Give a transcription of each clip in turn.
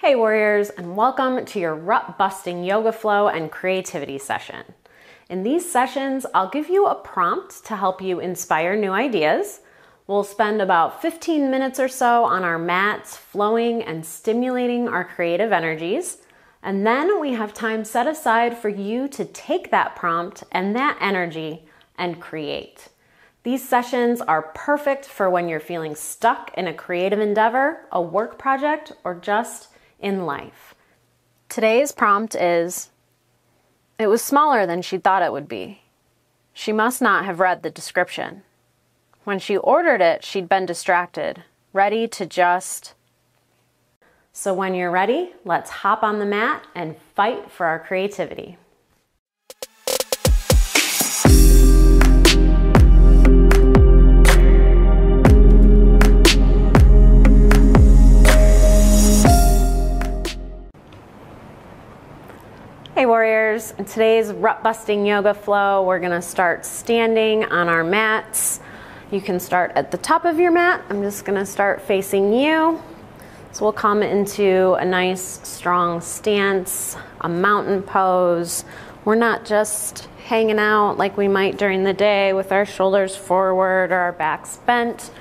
Hey warriors, and welcome to your rut busting yoga flow and creativity session. In these sessions, I'll give you a prompt to help you inspire new ideas. We'll spend about 15 minutes or so on our mats, flowing and stimulating our creative energies. And then we have time set aside for you to take that prompt and that energy and create. These sessions are perfect for when you're feeling stuck in a creative endeavor, a work project, or just in life. Today's prompt is It was smaller than she thought it would be. She must not have read the description. When she ordered it, she'd been distracted, ready to just. So when you're ready, let's hop on the mat and fight for our creativity. Hey warriors, in today's rut busting yoga flow, we're gonna start standing on our mats. You can start at the top of your mat. I'm just gonna start facing you. So we'll come into a nice strong stance, a mountain pose. We're not just hanging out like we might during the day with our shoulders forward or our backs bent.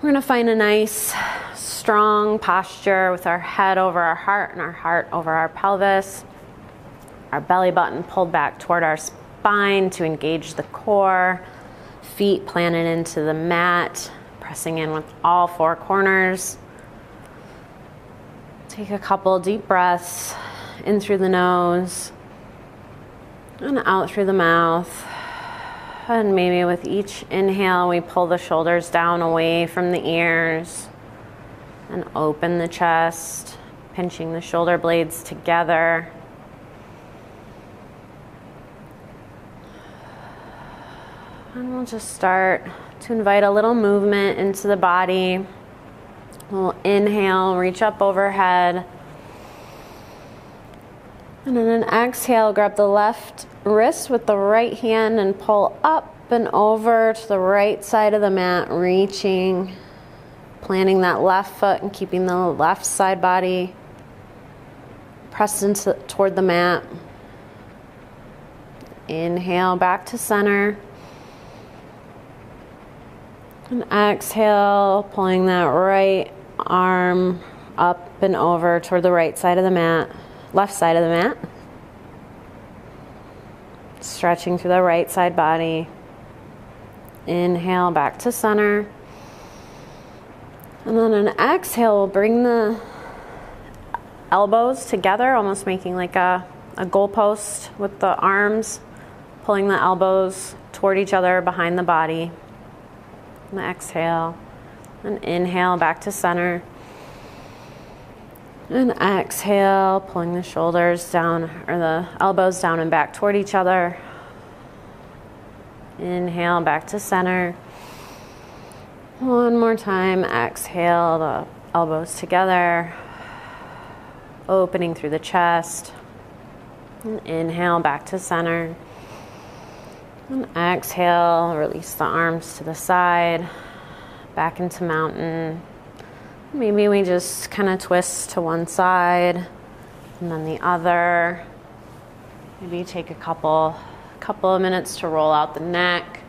We're gonna find a nice strong posture with our head over our heart and our heart over our pelvis our belly button pulled back toward our spine to engage the core, feet planted into the mat, pressing in with all four corners. Take a couple deep breaths in through the nose and out through the mouth. And maybe with each inhale, we pull the shoulders down away from the ears and open the chest, pinching the shoulder blades together. And we'll just start to invite a little movement into the body. We'll inhale, reach up overhead. And then an exhale, grab the left wrist with the right hand and pull up and over to the right side of the mat, reaching, planting that left foot and keeping the left side body pressed into toward the mat. Inhale back to center. And exhale, pulling that right arm up and over toward the right side of the mat, left side of the mat. Stretching through the right side body. Inhale back to center. And then an exhale, bring the elbows together, almost making like a, a goalpost with the arms, pulling the elbows toward each other behind the body. And exhale. And inhale back to center. And exhale, pulling the shoulders down or the elbows down and back toward each other. Inhale back to center. One more time. Exhale, the elbows together. Opening through the chest. And inhale back to center. And exhale, release the arms to the side, back into mountain. Maybe we just kind of twist to one side and then the other. Maybe take a couple couple of minutes to roll out the neck.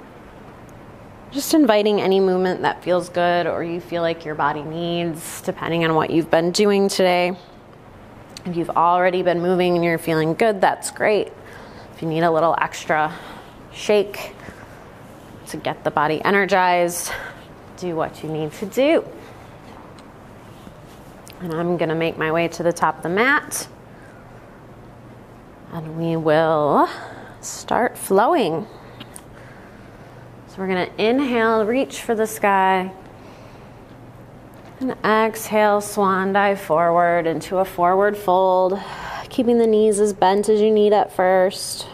Just inviting any movement that feels good or you feel like your body needs, depending on what you've been doing today. If you've already been moving and you're feeling good, that's great. If you need a little extra shake to get the body energized. Do what you need to do. And I'm going to make my way to the top of the mat. And we will start flowing. So we're going to inhale, reach for the sky. And exhale, swan dive forward into a forward fold, keeping the knees as bent as you need at first.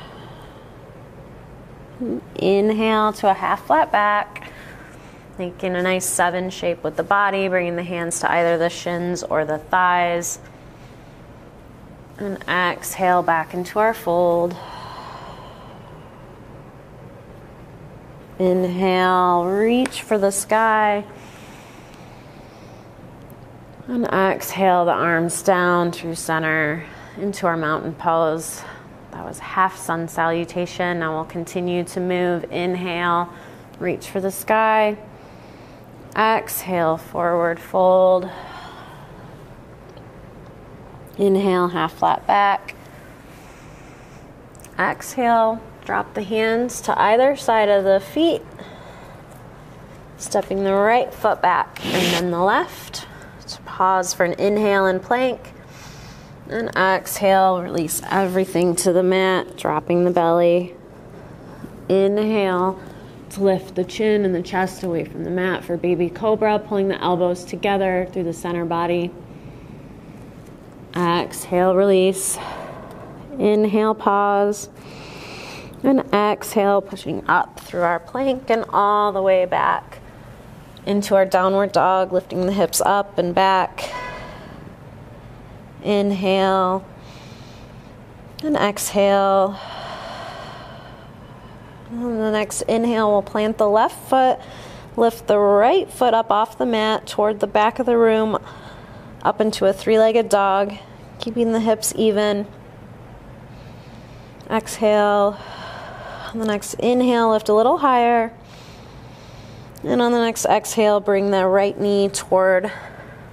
Inhale to a half flat back. Making a nice seven shape with the body, bringing the hands to either the shins or the thighs. And exhale back into our fold. Inhale, reach for the sky. And exhale the arms down through center into our mountain pose. That was half sun salutation. Now we'll continue to move. Inhale, reach for the sky. Exhale, forward fold. Inhale, half flat back. Exhale, drop the hands to either side of the feet. Stepping the right foot back and then the left. Pause for an inhale in plank. And exhale, release everything to the mat, dropping the belly. Inhale to lift the chin and the chest away from the mat for baby cobra, pulling the elbows together through the center body. Exhale, release. Inhale, pause. And exhale, pushing up through our plank and all the way back into our downward dog, lifting the hips up and back. Inhale and exhale. And the next inhale, we'll plant the left foot, lift the right foot up off the mat toward the back of the room, up into a three legged dog, keeping the hips even. Exhale. On the next inhale, lift a little higher. And on the next exhale, bring that right knee toward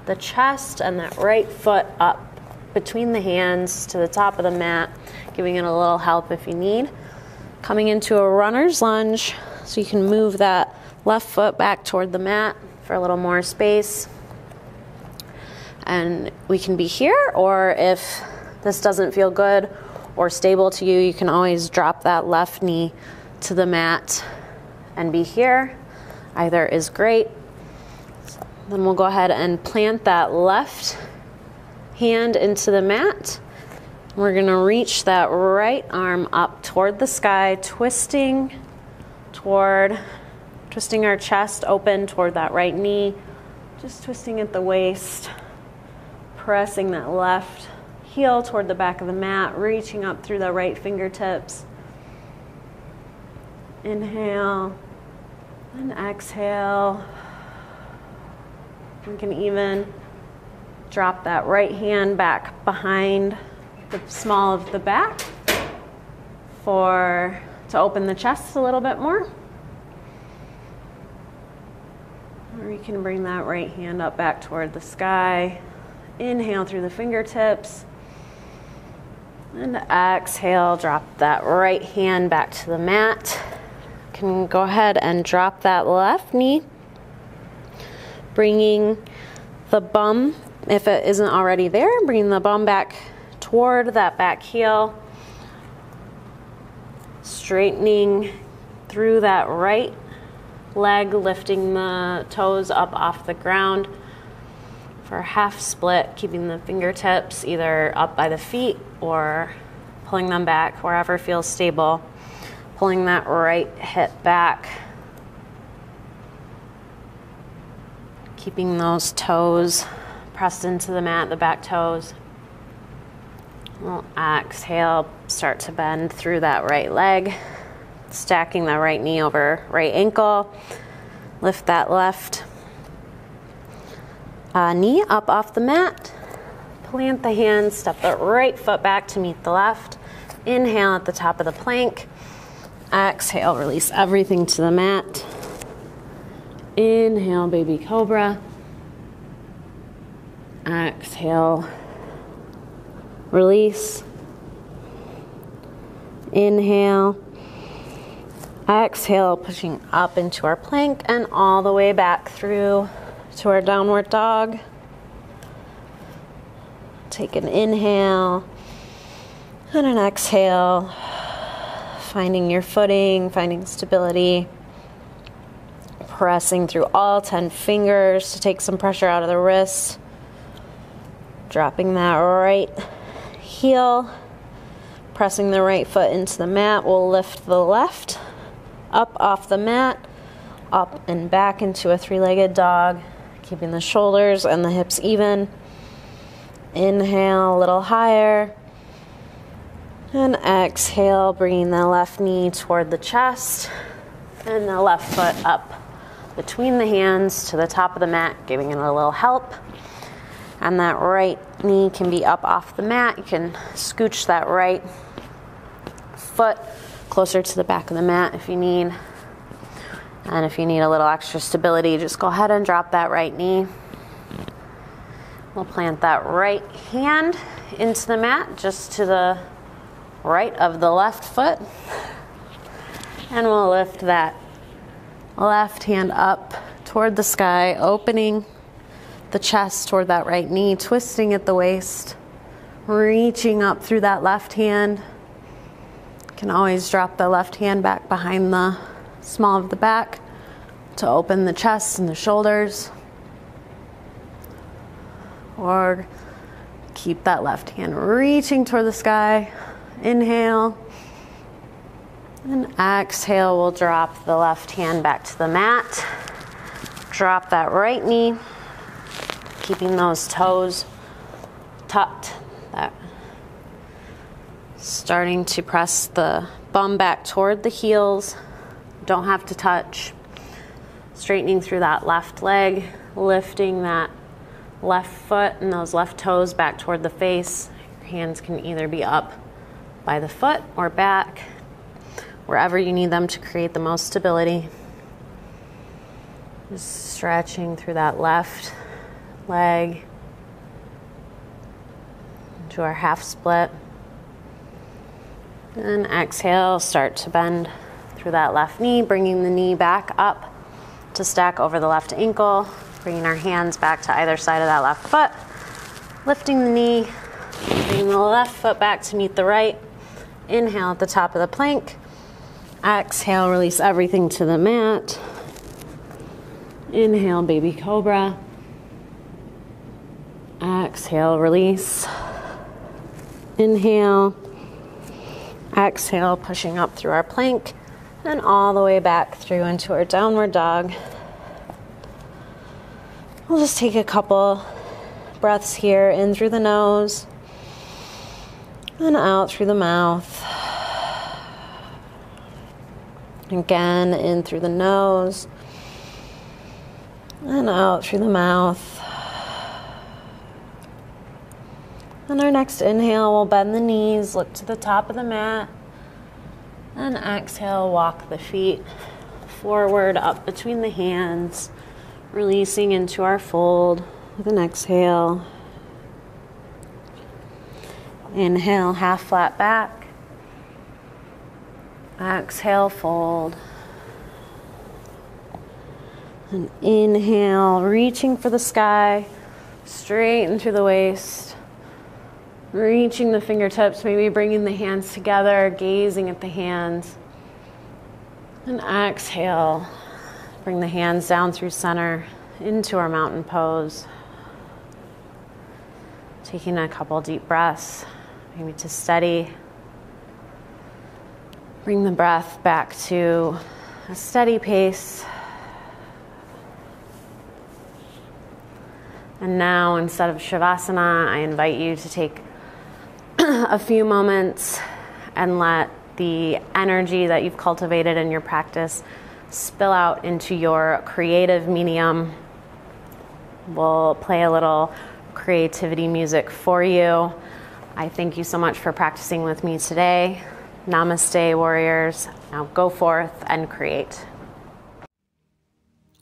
the chest and that right foot up between the hands to the top of the mat, giving it a little help if you need. Coming into a runner's lunge, so you can move that left foot back toward the mat for a little more space. And we can be here, or if this doesn't feel good or stable to you, you can always drop that left knee to the mat and be here either is great. Then we'll go ahead and plant that left hand into the mat. We're going to reach that right arm up toward the sky, twisting toward, twisting our chest open toward that right knee, just twisting at the waist, pressing that left heel toward the back of the mat, reaching up through the right fingertips. Inhale. And exhale. You can even drop that right hand back behind the small of the back for to open the chest a little bit more. Or you can bring that right hand up back toward the sky. Inhale through the fingertips. And exhale, drop that right hand back to the mat You can go ahead and drop that left knee, bringing the bum, if it isn't already there, bringing the bum back toward that back heel, straightening through that right leg, lifting the toes up off the ground for half split, keeping the fingertips either up by the feet or pulling them back wherever feels stable pulling that right hip back. Keeping those toes pressed into the mat, the back toes. We'll exhale, start to bend through that right leg, stacking the right knee over right ankle. Lift that left uh, knee up off the mat. Plant the hands, step the right foot back to meet the left. Inhale at the top of the plank. Exhale, release everything to the mat. Inhale, baby cobra. Exhale, release. Inhale. Exhale, pushing up into our plank and all the way back through to our downward dog. Take an inhale and an exhale finding your footing, finding stability, pressing through all 10 fingers to take some pressure out of the wrists, dropping that right heel, pressing the right foot into the mat. We'll lift the left up off the mat, up and back into a three legged dog, keeping the shoulders and the hips even. Inhale a little higher. And exhale, bringing the left knee toward the chest and the left foot up between the hands to the top of the mat, giving it a little help. And that right knee can be up off the mat. You can scooch that right foot closer to the back of the mat if you need. And if you need a little extra stability, just go ahead and drop that right knee. We'll plant that right hand into the mat, just to the right of the left foot. And we'll lift that left hand up toward the sky, opening the chest toward that right knee, twisting at the waist, reaching up through that left hand. Can always drop the left hand back behind the small of the back to open the chest and the shoulders. Or keep that left hand reaching toward the sky. Inhale. And exhale, we'll drop the left hand back to the mat. Drop that right knee, keeping those toes tucked. That starting to press the bum back toward the heels. Don't have to touch. Straightening through that left leg, lifting that left foot and those left toes back toward the face. Your hands can either be up by the foot or back, wherever you need them to create the most stability. Just stretching through that left leg to our half split. And exhale, start to bend through that left knee, bringing the knee back up to stack over the left ankle, bringing our hands back to either side of that left foot, lifting the knee, bringing the left foot back to meet the right. Inhale at the top of the plank. Exhale, release everything to the mat. Inhale, baby cobra. Exhale, release. Inhale. Exhale, pushing up through our plank and all the way back through into our downward dog. We'll just take a couple breaths here in through the nose and out through the mouth. Again, in through the nose and out through the mouth. On our next inhale, we'll bend the knees, look to the top of the mat, and exhale, walk the feet forward up between the hands, releasing into our fold with an exhale. Inhale, half flat back. Exhale, fold. And inhale, reaching for the sky, straighten through the waist. Reaching the fingertips, maybe bringing the hands together, gazing at the hands. And exhale, bring the hands down through center into our mountain pose. Taking a couple deep breaths, maybe to steady. Bring the breath back to a steady pace. And now, instead of Shavasana, I invite you to take a few moments and let the energy that you've cultivated in your practice spill out into your creative medium. We'll play a little creativity music for you. I thank you so much for practicing with me today. Namaste, warriors. Now go forth and create.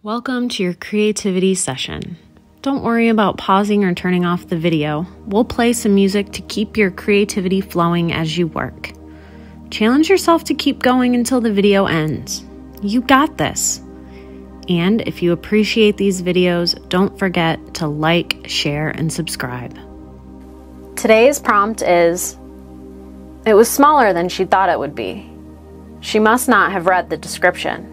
Welcome to your creativity session. Don't worry about pausing or turning off the video. We'll play some music to keep your creativity flowing as you work. Challenge yourself to keep going until the video ends. You got this. And if you appreciate these videos, don't forget to like, share, and subscribe. Today's prompt is It was smaller than she thought it would be. She must not have read the description.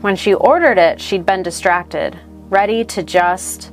When she ordered it, she'd been distracted, ready to just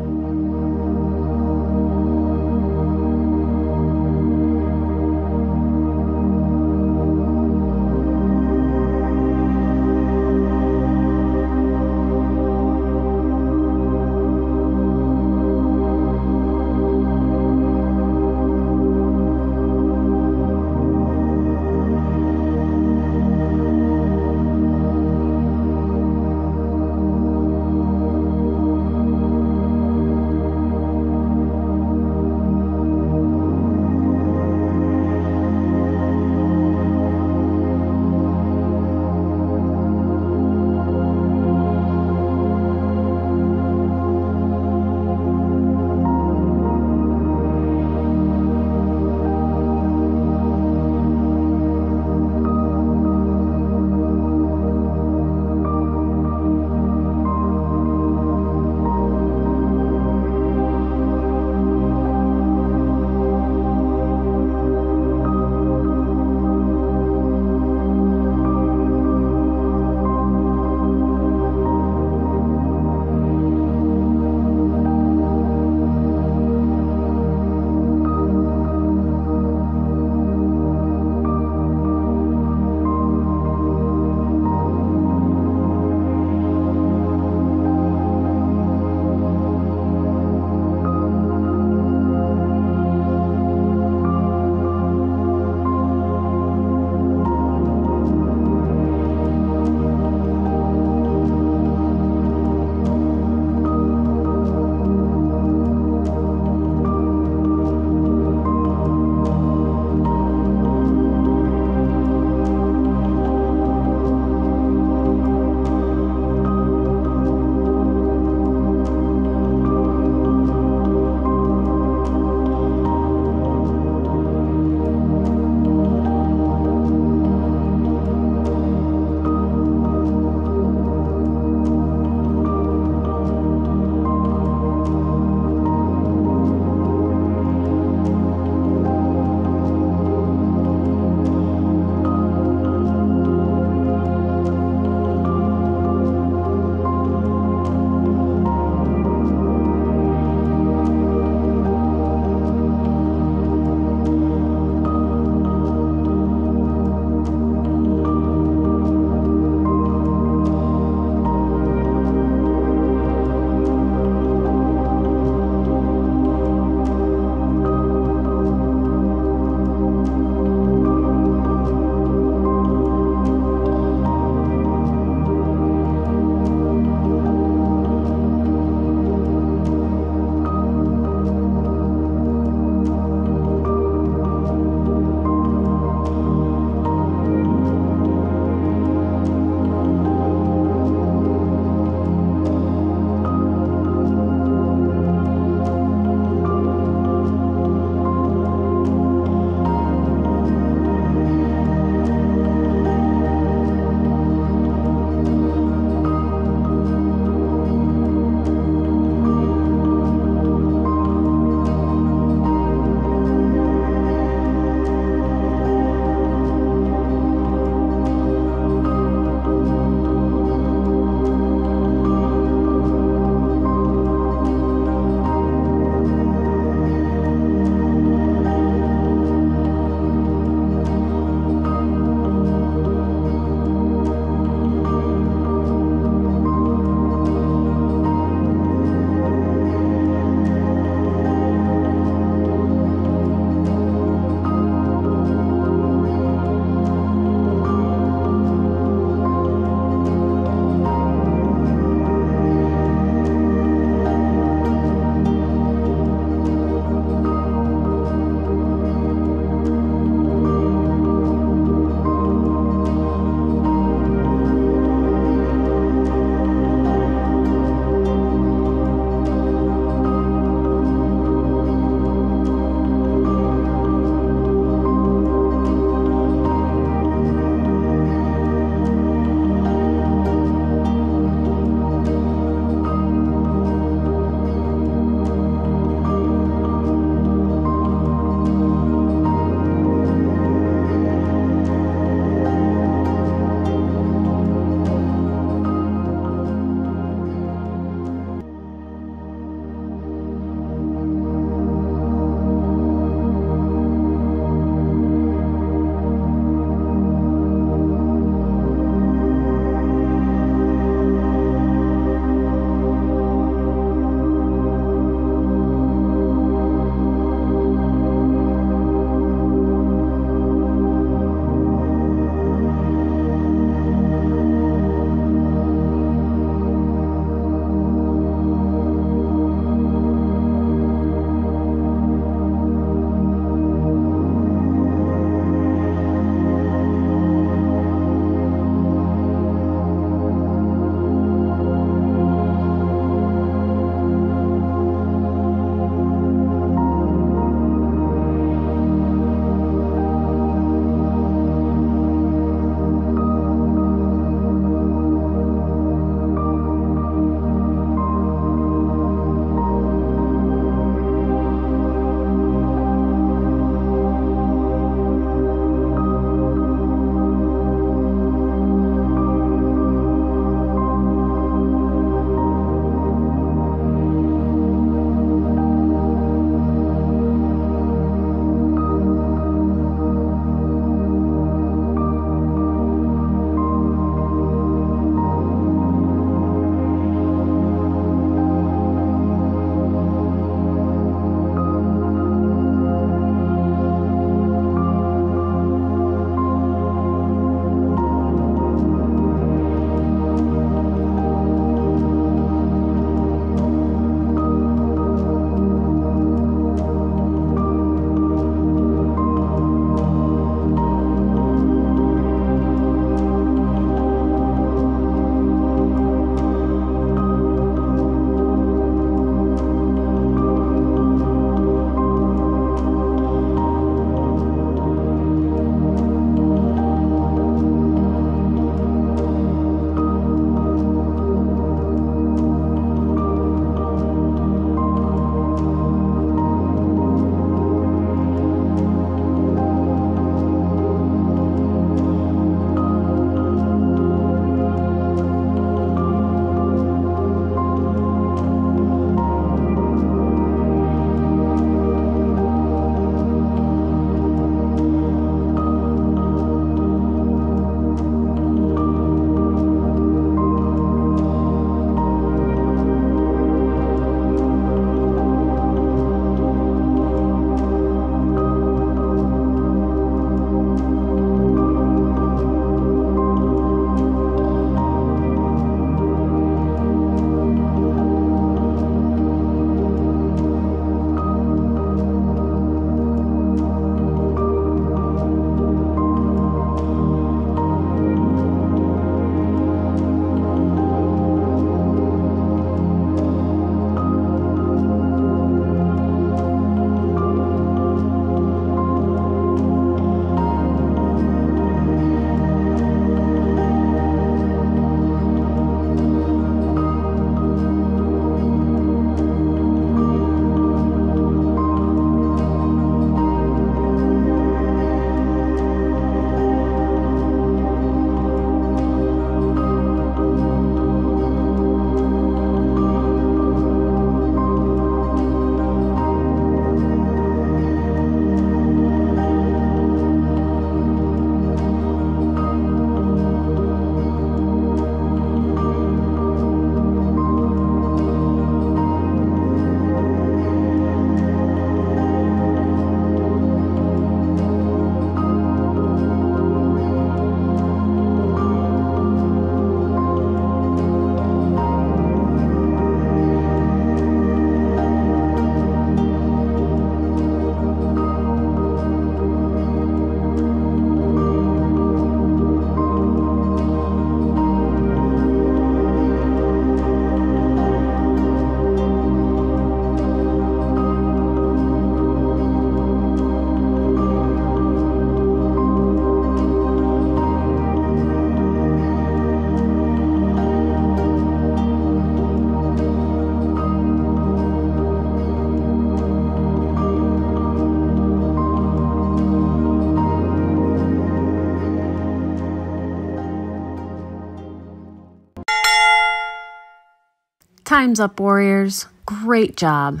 Time's up, Warriors. Great job.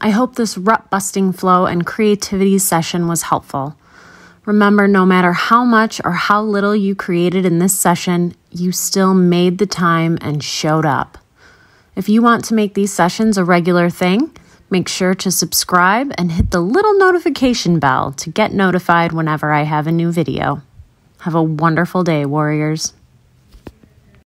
I hope this rut busting flow and creativity session was helpful. Remember, no matter how much or how little you created in this session, you still made the time and showed up. If you want to make these sessions a regular thing, make sure to subscribe and hit the little notification bell to get notified whenever I have a new video. Have a wonderful day, Warriors.